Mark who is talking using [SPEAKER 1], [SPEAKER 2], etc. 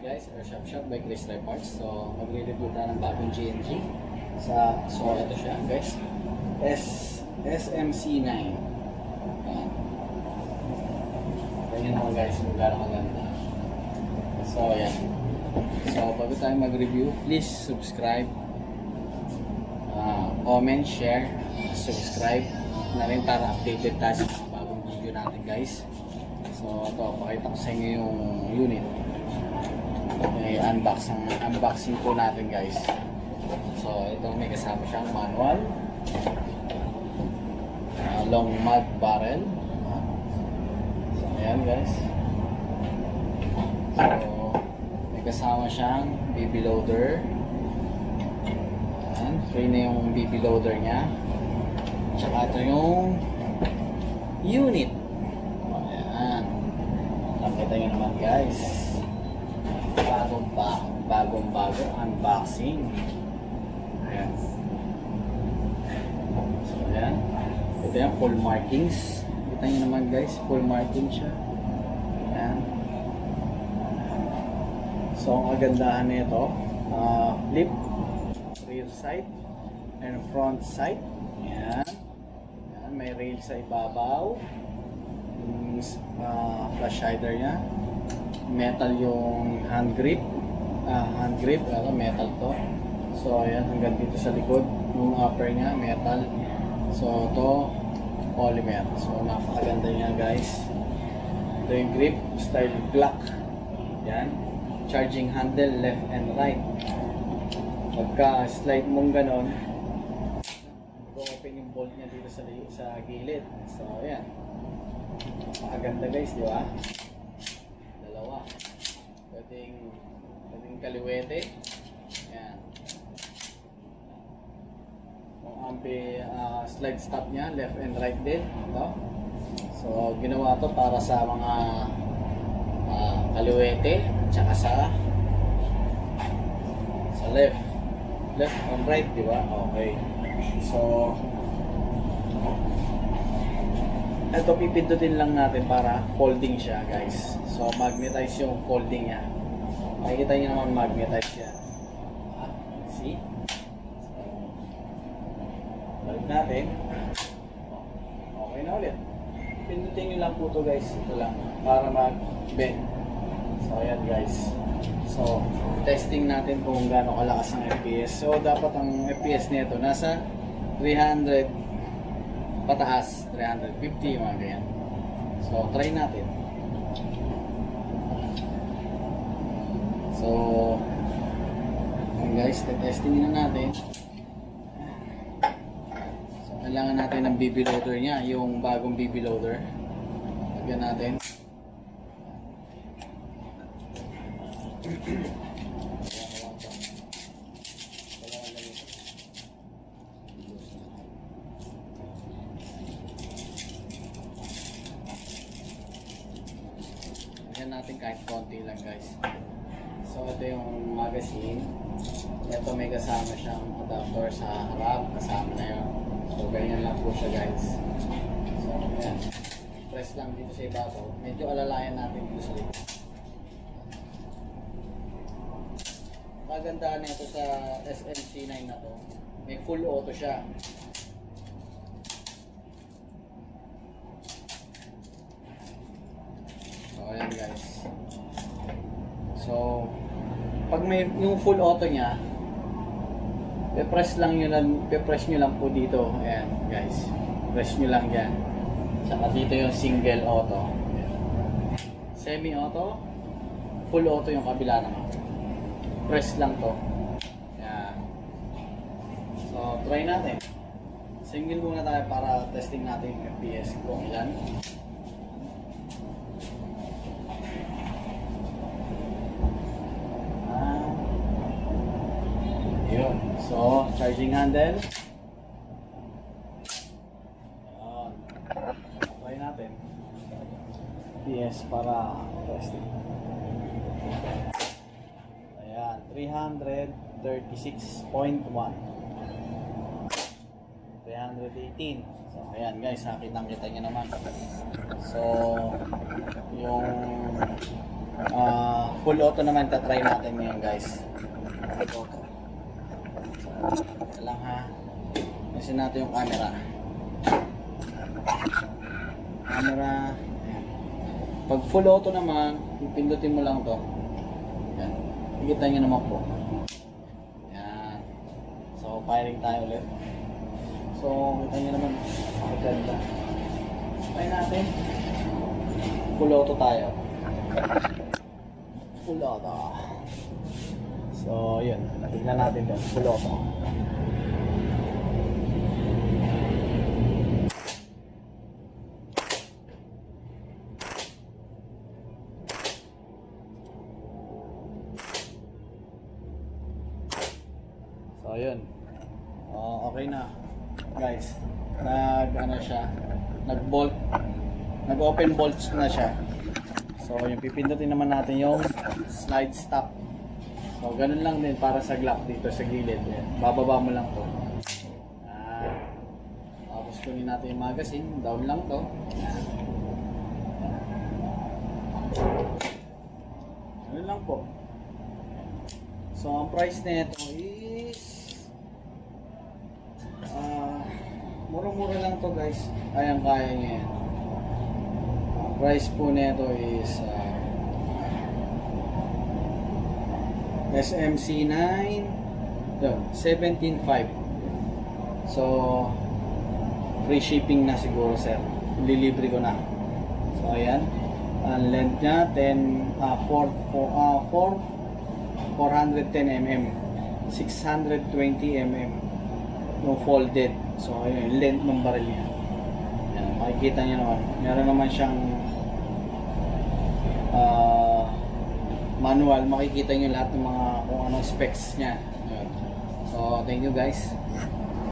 [SPEAKER 1] guys, Air Shop Shop by Crystal Parts. So, magre-review tayo ng bagong GNG. Sa, so, ito siya guys. S, SMC9. Ayan. Ganyan naman guys, kung gano'ng maganda. So, ayan. So, bago tayo mag-review, please subscribe, uh, comment, share, subscribe na rin para updated tayo sa bagong video natin guys. So, ito, pakita ko sa inyo yung unit. Okay, unboxing, unboxing po natin guys. So, ito may kasama siyang manual. Uh, long mud barrel. So, ayan guys. So, may kasama siyang BB loader. Ayan, free na yung BB loader niya. Tsaka ito yung unit. Ayan. Nakita nyo naman guys. Bagong ba bagong bago unboxing. Ayan. So ayan. Ito yung full markings. Kita nyo naman guys, full marking siya. Ayan. So ang kagandahan nito, uh, flip, rear side, and front side. Ayan. Ayan, may rail sa ibabaw. Yung uh, flash hider niya. Metal yung hand grip. Ah, hand grip, ano, metal to. So, ayan, hanggang dito sa likod. Yung upper niya, metal. So, to polymer. So, napakaganda niya, guys. Ito yung grip, style black. Yan. Charging handle, left and right. Pagka slide mong ganon, open yung bolt niya dito sa, sa gilid. So, ayan. Napakaganda guys, di ba? Pwedeng, pwedeng kaliwete. Ayan. Yung ampi uh, slide stop niya, left and right din. Ito. So, ginawa to para sa mga uh, kaliwete, tsaka sa sa left. Left and right, di ba? Okay. So, ito pipindutin lang natin para folding siya guys so magnetize yung folding niya makikita nyo naman magnetize yan ah, see? Balik natin. Okay na ulit. Pindutin nyo lang po to guys. Ito lang para mag bend so ayan guys. So testing natin kung gaano kalakas ang FPS so dapat ang FPS nito nasa 300 pataas. 350 mga ganyan. So try natin so yun guys testing na natin. So kailangan natin ng BB loader nya yung bagong BB loader. Lagyan natin. Lagyan natin kahit konti lang guys. So ito yung magazine. Ito may kasama siyang adapter sa harap. Kasama na yun. So ganyan lang po siya guys. So ayan. Press lang dito sa ibabaw. Medyo alalayan natin dito sa likod. Magandaan nito sa SMC9 na to. May full auto siya. So, ayan guys. So, pag may yung full auto niya, pe-press lang yun lang, pe-press nyo lang po dito. Ayan guys. Press nyo lang yan. Tsaka dito yung single auto. Semi-auto, full auto yung kabila naman. Press lang to. Ayan. So, try natin. Single muna tayo para testing natin yung FPS kung ilan. Ah. Yun. Charging handle. Ayan. Try natin. PS para testing. Ayan. 336.1. 318. So, ayan guys, nakitang kita nyo naman. So, yung uh, full auto naman tatry natin ngayon guys. Full. Ito lang ha. Kasi natin yung camera. Camera. Ayan. Pag full auto naman, pipindutin mo lang to. Yan. Nakikita nyo naman po. Yan. So, firing tayo ulit. So, kita nyo naman. Ang ganda. Try natin. Full auto tayo. Full auto. So, yun. Tignan natin doon. Auto. So, yun. Oh, okay na. Guys, nag ano siya, nag-bolt, nag-open bolts na siya. So, yung pipindutin naman natin yung slide stop. So, ganun lang din para sa glock dito sa gilid. Yan. Bababa mo lang to. Yan. Tapos kunin natin yung magazine. Down lang to. Yan. Ganun lang po. So, ang price nito is ah mura-mura lang to guys. Kayang-kaya niya yan. Ang price po nito is ah, SMC9 yun, 17.5 So free shipping na siguro sir. Lilibre ko na. So ayan. Ang length niya 10 ah 4 ah 4 410 mm 620 mm yung folded so ayun yung length ng baril niya Ayan, makikita niyo naman meron naman siyang ah, manual makikita niyo lahat ng mga kung anong specs niya. So thank you guys